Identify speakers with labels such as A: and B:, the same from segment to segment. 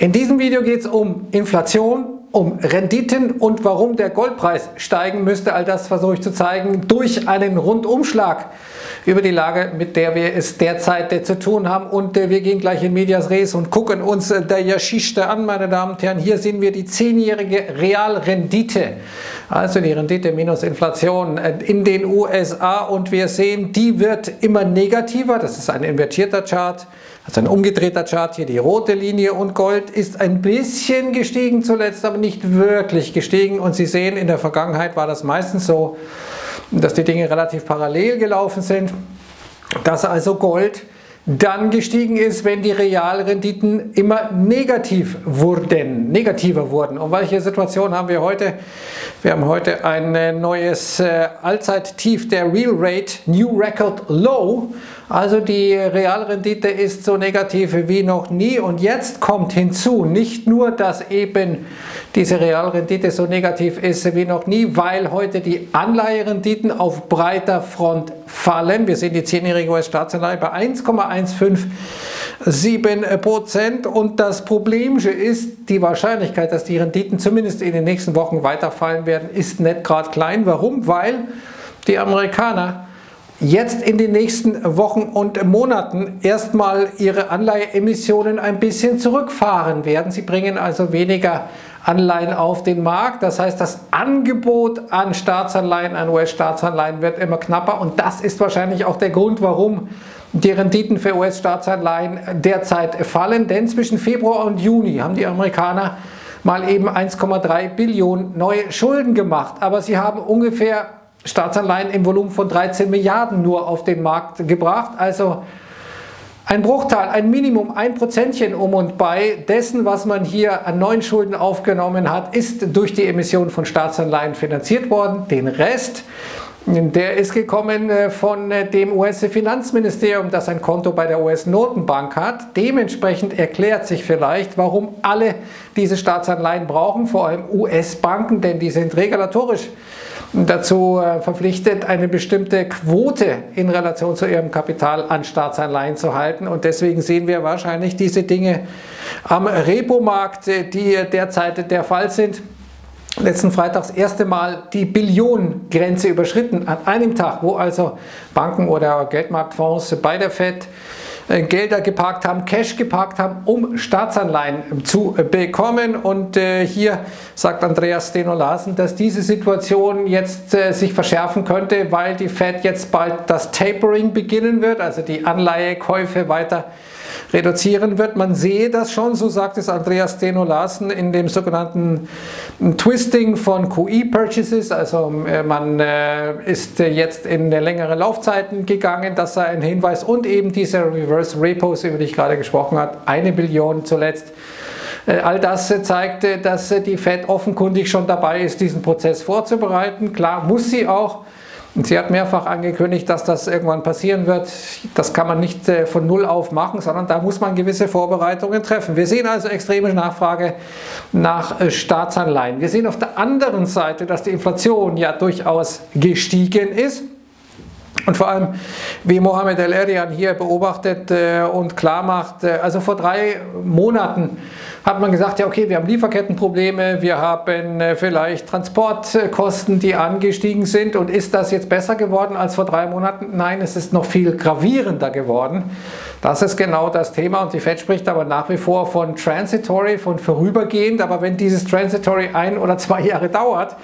A: In diesem Video geht es um Inflation, um Renditen und warum der Goldpreis steigen müsste. All das versuche ich zu zeigen durch einen Rundumschlag über die Lage, mit der wir es derzeit zu tun haben. Und äh, wir gehen gleich in Medias Res und gucken uns äh, der Geschichte an, meine Damen und Herren. Hier sehen wir die zehnjährige Realrendite, also die Rendite minus Inflation äh, in den USA. Und wir sehen, die wird immer negativer. Das ist ein invertierter Chart. Also ein umgedrehter Chart hier, die rote Linie und Gold ist ein bisschen gestiegen zuletzt, aber nicht wirklich gestiegen. Und Sie sehen, in der Vergangenheit war das meistens so, dass die Dinge relativ parallel gelaufen sind, dass also Gold dann gestiegen ist, wenn die Realrenditen immer negativ wurden, negativer wurden. Und welche Situation haben wir heute? Wir haben heute ein äh, neues äh, Allzeittief der Real Rate, New Record Low. Also die Realrendite ist so negativ wie noch nie. Und jetzt kommt hinzu, nicht nur, dass eben diese Realrendite so negativ ist wie noch nie, weil heute die Anleiherenditen auf breiter Front fallen. Wir sehen die 10-jährige US-Staatsanleihe bei 1,157 Prozent und das Problem ist, die Wahrscheinlichkeit, dass die Renditen zumindest in den nächsten Wochen weiterfallen werden, ist nicht gerade klein. Warum? Weil die Amerikaner jetzt in den nächsten Wochen und Monaten erstmal ihre Anleiheemissionen ein bisschen zurückfahren werden. Sie bringen also weniger Anleihen auf den Markt. Das heißt, das Angebot an Staatsanleihen, an US-Staatsanleihen wird immer knapper und das ist wahrscheinlich auch der Grund, warum die Renditen für US-Staatsanleihen derzeit fallen. Denn zwischen Februar und Juni haben die Amerikaner mal eben 1,3 Billionen neue Schulden gemacht. Aber sie haben ungefähr Staatsanleihen im Volumen von 13 Milliarden nur auf den Markt gebracht. Also ein Bruchteil, ein Minimum, ein Prozentchen um und bei dessen, was man hier an neuen Schulden aufgenommen hat, ist durch die Emission von Staatsanleihen finanziert worden. Den Rest, der ist gekommen äh, von äh, dem US-Finanzministerium, das ein Konto bei der US-Notenbank hat. Dementsprechend erklärt sich vielleicht, warum alle diese Staatsanleihen brauchen, vor allem US-Banken, denn die sind regulatorisch dazu äh, verpflichtet, eine bestimmte Quote in Relation zu ihrem Kapital an Staatsanleihen zu halten. Und deswegen sehen wir wahrscheinlich diese Dinge am Repo-Markt, äh, die derzeit der Fall sind. Letzten Freitag das erste Mal die Billionengrenze überschritten an einem Tag, wo also Banken oder Geldmarktfonds bei der FED Gelder geparkt haben, Cash geparkt haben, um Staatsanleihen zu bekommen. Und äh, hier sagt Andreas Steno-Larsen, dass diese Situation jetzt äh, sich verschärfen könnte, weil die Fed jetzt bald das Tapering beginnen wird, also die Anleihekäufe weiter reduzieren wird. Man sehe das schon, so sagt es Andreas Steno Larsen, in dem sogenannten Twisting von QE-Purchases. Also äh, man äh, ist jetzt in längere Laufzeiten gegangen, das sei ein Hinweis. Und eben diese Reverse Repos, über die ich gerade gesprochen habe, eine Billion zuletzt. Äh, all das zeigt, dass die Fed offenkundig schon dabei ist, diesen Prozess vorzubereiten. Klar muss sie auch, und sie hat mehrfach angekündigt, dass das irgendwann passieren wird. Das kann man nicht äh, von Null auf machen, sondern da muss man gewisse Vorbereitungen treffen. Wir sehen also extreme Nachfrage nach äh, Staatsanleihen. Wir sehen auf der anderen Seite, dass die Inflation ja durchaus gestiegen ist. Und vor allem, wie Mohamed El-Erian hier beobachtet äh, und klar macht, also vor drei Monaten hat man gesagt, ja okay, wir haben Lieferkettenprobleme, wir haben äh, vielleicht Transportkosten, die angestiegen sind und ist das jetzt besser geworden als vor drei Monaten? Nein, es ist noch viel gravierender geworden. Das ist genau das Thema und die Fed spricht aber nach wie vor von transitory, von vorübergehend, aber wenn dieses transitory ein oder zwei Jahre dauert,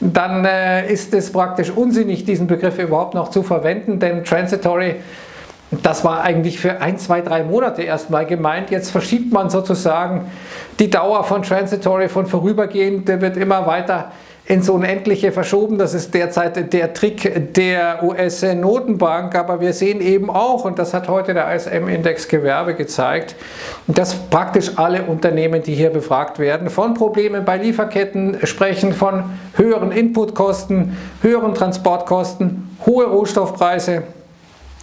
A: dann äh, ist es praktisch unsinnig, diesen Begriff überhaupt noch zu verwenden, denn transitory das war eigentlich für ein, zwei, drei Monate erstmal gemeint. Jetzt verschiebt man sozusagen die Dauer von Transitory, von vorübergehend, der wird immer weiter ins Unendliche verschoben. Das ist derzeit der Trick der US-Notenbank. Aber wir sehen eben auch, und das hat heute der ISM-Index Gewerbe gezeigt, dass praktisch alle Unternehmen, die hier befragt werden, von Problemen bei Lieferketten sprechen, von höheren Inputkosten, höheren Transportkosten, hohe Rohstoffpreise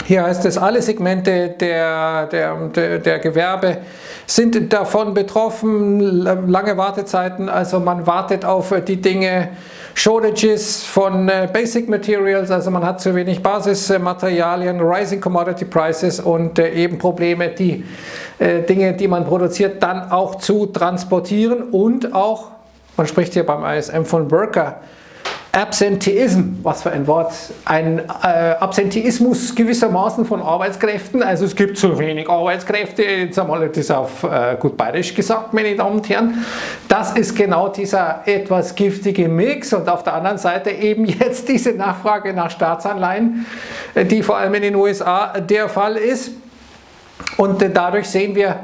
A: Hier heißt es, alle Segmente der, der, der, der, Gewerbe sind davon betroffen, lange Wartezeiten, also man wartet auf die Dinge, Shortages von äh, Basic Materials, also man hat zu wenig Basismaterialien, Rising Commodity Prices und äh, eben Probleme, die äh, Dinge, die man produziert, dann auch zu transportieren. Und auch, man spricht hier beim ISM von Worker Absenteeism, was für ein Wort, ein äh, Absenteeismus gewissermaßen von Arbeitskräften. Also es gibt zu wenig Arbeitskräfte, jetzt einmal das auf äh, gut bayerisch gesagt, meine Damen und Herren. Das ist genau dieser etwas giftige Mix und auf der anderen Seite eben jetzt diese Nachfrage nach Staatsanleihen, äh, die vor allem in den USA der Fall ist. Und äh, dadurch sehen wir,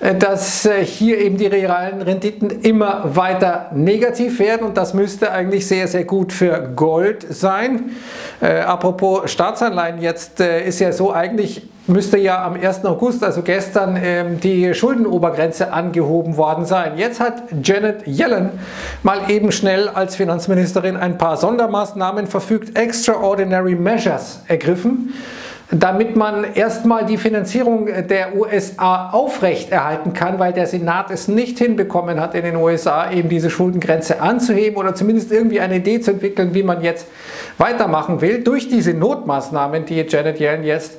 A: dass äh, hier eben die realen Renditen immer weiter negativ werden und das müsste eigentlich sehr, sehr gut für Gold sein. Äh, apropos Staatsanleihen, jetzt äh, ist ja so, eigentlich müsste ja am 1. August, also gestern, ähm, die Schuldenobergrenze angehoben worden sein. Jetzt hat Janet Yellen mal eben schnell als Finanzministerin ein paar Sondermaßnahmen verfügt, Extraordinary Measures ergriffen damit man erstmal die Finanzierung der USA aufrechterhalten kann, weil der Senat es nicht hinbekommen hat, in den USA eben diese Schuldengrenze anzuheben oder zumindest irgendwie eine Idee zu entwickeln, wie man jetzt weitermachen will. Durch diese Notmaßnahmen, die Janet Yellen jetzt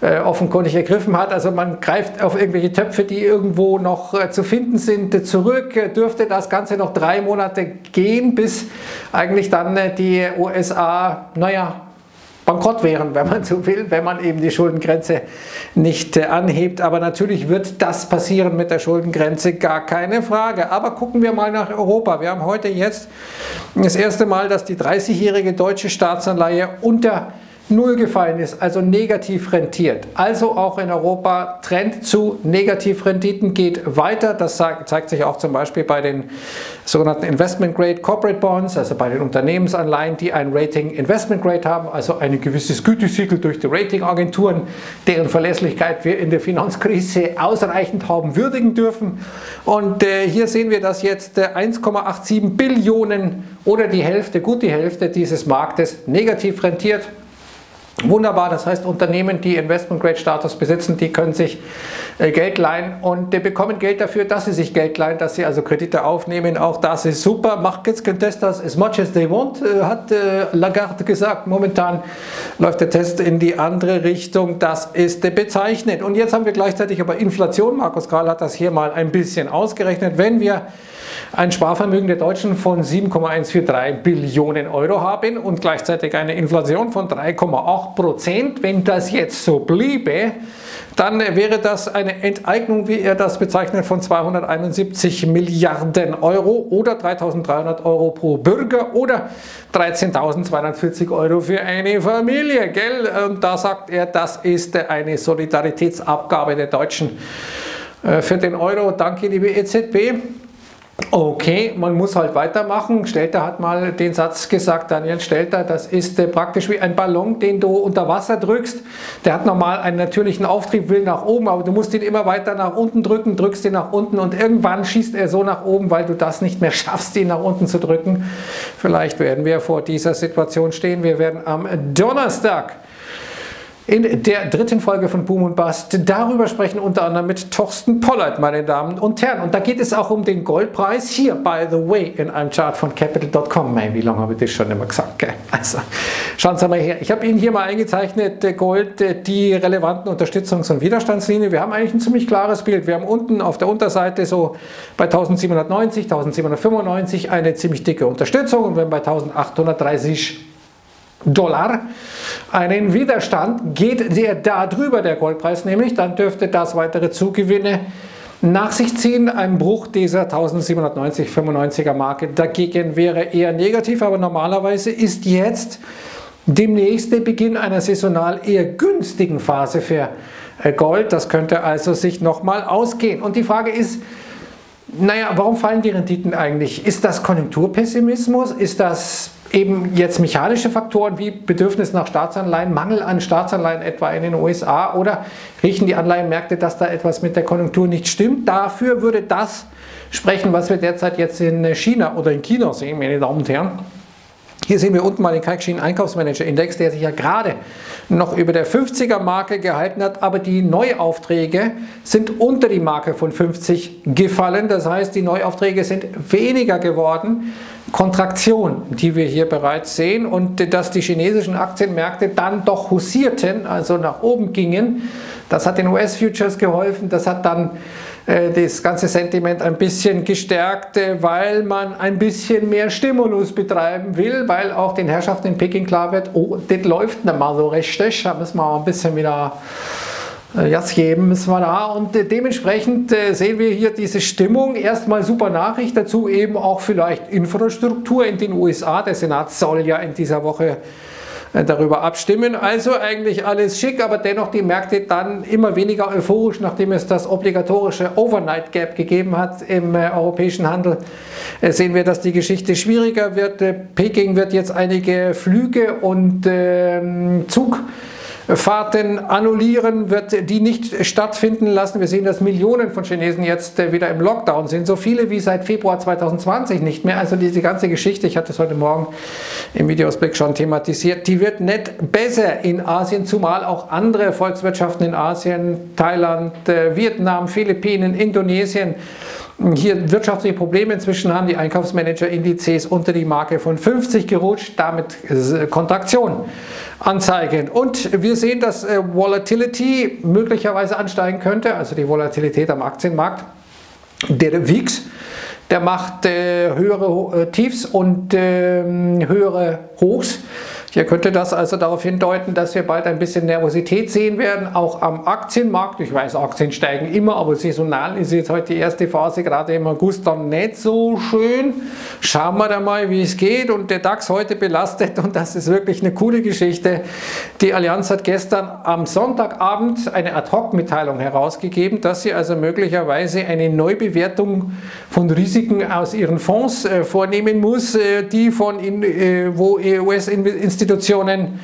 A: äh, offenkundig ergriffen hat. Also man greift auf irgendwelche Töpfe, die irgendwo noch äh, zu finden sind, zurück. Dürfte das Ganze noch drei Monate gehen, bis eigentlich dann äh, die USA, naja, bankrott wären, wenn man so will, wenn man eben die Schuldengrenze nicht äh, anhebt. Aber natürlich wird das passieren mit der Schuldengrenze, gar keine Frage. Aber gucken wir mal nach Europa. Wir haben heute jetzt das erste Mal, dass die 30-jährige deutsche Staatsanleihe unter Null gefallen ist, also negativ rentiert. Also auch in Europa Trend zu Negativrenditen geht weiter. Das zeigt sich auch zum Beispiel bei den sogenannten Investment Grade Corporate Bonds, also bei den Unternehmensanleihen, die ein Rating Investment Grade haben, also ein gewisses Gütesiegel durch die Ratingagenturen, deren Verlässlichkeit wir in der Finanzkrise ausreichend haben würdigen dürfen. Und äh, hier sehen wir, dass jetzt äh, 1,87 Billionen oder die Hälfte, gut die Hälfte dieses Marktes negativ rentiert. Wunderbar, das heißt Unternehmen, die Investment-Grade-Status besitzen, die können sich äh, Geld leihen und die bekommen Geld dafür, dass sie sich Geld leihen, dass sie also Kredite aufnehmen. Auch das ist super. Markets can test us as much as they want, äh, hat äh, Lagarde gesagt. Momentan läuft der Test in die andere Richtung. Das ist bezeichnend. Und jetzt haben wir gleichzeitig aber Inflation. Markus Karl hat das hier mal ein bisschen ausgerechnet. Wenn wir ein Sparvermögen der Deutschen von 7,143 Billionen Euro haben und gleichzeitig eine Inflation von 3,8 Prozent. Wenn das jetzt so bliebe, dann wäre das eine Enteignung, wie er das bezeichnet, von 271 Milliarden Euro oder 3.300 Euro pro Bürger oder 13.240 Euro für eine Familie. Gell? Und da sagt er, das ist eine Solidaritätsabgabe der Deutschen äh, für den Euro. Danke, liebe EZB. Okay, man muss halt weitermachen. Stelter hat mal den Satz gesagt, Daniel Stelter, das ist äh, praktisch wie ein Ballon, den du unter Wasser drückst. Der hat normal einen natürlichen Auftrieb, will nach oben, aber du musst ihn immer weiter nach unten drücken, drückst ihn nach unten und irgendwann schießt er so nach oben, weil du das nicht mehr schaffst, ihn nach unten zu drücken. Vielleicht werden wir vor dieser Situation stehen. Wir werden am Donnerstag in der dritten Folge von Boom und Bust darüber sprechen, unter anderem mit Torsten Pollert, meine Damen und Herren. Und da geht es auch um den Goldpreis hier, by the way, in einem Chart von Capital.com. Wie lange habe ich das schon immer gesagt? Gell? Also, schauen Sie mal her. Ich habe Ihnen hier mal eingezeichnet, Gold, die relevanten Unterstützungs- und Widerstandslinien. Wir haben eigentlich ein ziemlich klares Bild. Wir haben unten auf der Unterseite so bei 1790, 1795 eine ziemlich dicke Unterstützung und wenn bei 1830 Dollar einen Widerstand, geht der da drüber, der Goldpreis nämlich, dann dürfte das weitere Zugewinne nach sich ziehen. Ein Bruch dieser 1790-95er Marke dagegen wäre eher negativ, aber normalerweise ist jetzt demnächst der Beginn einer saisonal eher günstigen Phase für Gold. Das könnte also sich nochmal ausgehen. Und die Frage ist, naja, warum fallen die Renditen eigentlich? Ist das Konjunkturpessimismus? Ist das eben jetzt mechanische Faktoren wie Bedürfnis nach Staatsanleihen, Mangel an Staatsanleihen etwa in den USA oder riechen die Anleihenmärkte, dass da etwas mit der Konjunktur nicht stimmt. Dafür würde das sprechen, was wir derzeit jetzt in China oder in China sehen, meine Damen und Herren. Hier sehen wir unten mal den Kalkschienen Einkaufsmanager Index, der sich ja gerade noch über der 50er Marke gehalten hat, aber die Neuaufträge sind unter die Marke von 50 gefallen. Das heißt, die Neuaufträge sind weniger geworden. Kontraktion, die wir hier bereits sehen und dass die chinesischen Aktienmärkte dann doch husierten, also nach oben gingen. Das hat den US-Futures geholfen, das hat dann äh, das ganze Sentiment ein bisschen gestärkt, äh, weil man ein bisschen mehr Stimulus betreiben will, weil auch den Herrschaften in Peking klar wird, oh, das läuft nicht mal so richtig, da müssen wir ein bisschen wieder Äh, geben müssen wir da und dementsprechend sehen wir hier diese Stimmung. Erstmal super Nachricht dazu, eben auch vielleicht Infrastruktur in den USA. Der Senat soll ja in dieser Woche äh, darüber abstimmen. Also eigentlich alles schick, aber dennoch die Märkte dann immer weniger euphorisch, nachdem es das obligatorische Overnight Gap gegeben hat im äh, europäischen Handel. Äh, sehen wir, dass die Geschichte schwieriger wird. Äh, Peking wird jetzt einige Flüge und ähm, Zug Fahrten annullieren, wird die nicht stattfinden lassen. Wir sehen, dass Millionen von Chinesen jetzt äh, wieder im Lockdown sind. So viele wie seit Februar 2020 nicht mehr. Also diese ganze Geschichte, ich hatte es heute Morgen im Videoausblick schon thematisiert, die wird nicht besser in Asien, zumal auch andere Volkswirtschaften in Asien, Thailand, äh, Vietnam, Philippinen, Indonesien, hier wirtschaftliche Probleme inzwischen haben die Einkaufsmanager-Indizes unter die Marke von 50 gerutscht, damit Kontraktion anzeigen. Und wir sehen, dass äh, Volatility möglicherweise ansteigen könnte, also die Volatilität am Aktienmarkt. Der WIX, der macht äh, höhere äh, Tiefs und äh, höhere Hochs. Hier könnte das also darauf hindeuten, dass wir bald ein bisschen Nervosität sehen werden, auch am Aktienmarkt. Ich weiß, Aktien steigen immer, aber saisonal ist jetzt heute die erste Phase, gerade im August, dann nicht so schön. Schauen wir da mal, wie es geht. Und der DAX heute belastet und das ist wirklich eine coole Geschichte. Die Allianz hat gestern am Sonntagabend eine Ad-Hoc-Mitteilung herausgegeben, dass sie also möglicherweise eine Neubewertung von Risiken aus ihren Fonds äh, vornehmen muss, äh, die von in, äh, wo US-Institutionen Institutionen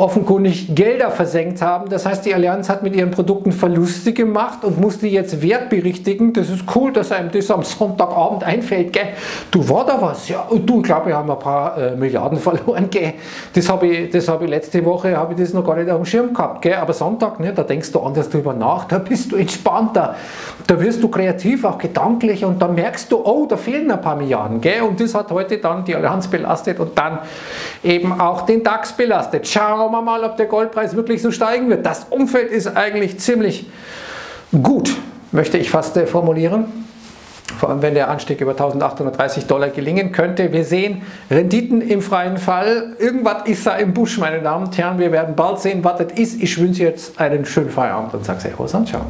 A: offenkundig Gelder versenkt haben. Das heißt, die Allianz hat mit ihren Produkten Verluste gemacht und musste jetzt Wert berichtigen. Das ist cool, dass einem das am Sonntagabend einfällt. Gell? Du war da was? Ja, du, ich glaube, wir haben ein paar äh, Milliarden verloren. Gell? Das habe ich, hab ich letzte Woche ich das noch gar nicht auf dem Schirm gehabt. Gell? Aber Sonntag, ne, da denkst du anders drüber nach, da bist du entspannter, da wirst du kreativ, auch gedanklich und dann merkst du, oh, da fehlen ein paar Milliarden. Gell? Und das hat heute dann die Allianz belastet und dann eben auch den DAX belastet. Ciao schauen wir mal, ob der Goldpreis wirklich so steigen wird. Das Umfeld ist eigentlich ziemlich gut, möchte ich fast äh, formulieren. Vor allem, wenn der Anstieg über 1830 Dollar gelingen könnte. Wir sehen Renditen im freien Fall. Irgendwas ist da im Busch, meine Damen und Herren. Wir werden bald sehen, was das ist. Ich wünsche jetzt einen schönen Feierabend und sage Servus Ciao.